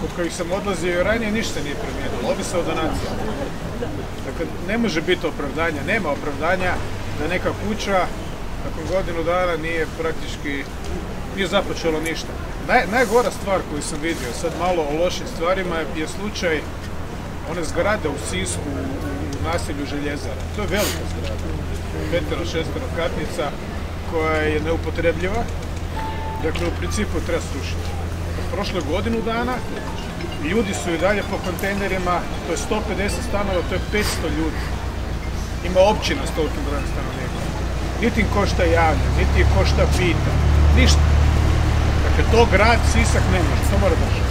kod kojih sam odlazio i ranije ništa nije promijenilo, ovise o donacijama. Dakle, ne može biti opravdanja, nema opravdanja da neka kuća nakon godinu dana nije praktički, nije započelo ništa. Naj, najgora stvar koju sam vidio, sad malo o lošim stvarima, je slučaj one zgrade u Sisku, u naselju Željezara. To je velika zgrada, petero, šestero katnica, koja je neupotrebljiva. Dakle, u principu treba srušiti. Prošlo je godinu dana, ljudi su i dalje po kontejnerima, to je 150 stanova, to je 500 ljudi. Ima općina s tolikim brojem stanovnika. Niti im košta javlja, niti im košta pita, ništa. Dakle, to grad Sisak ne može, to mora držati.